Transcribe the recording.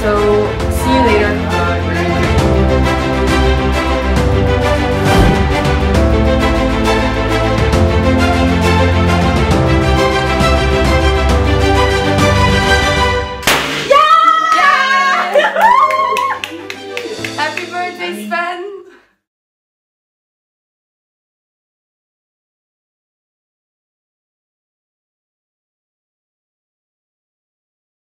So see you later. Yeah! Happy birthday, Spence!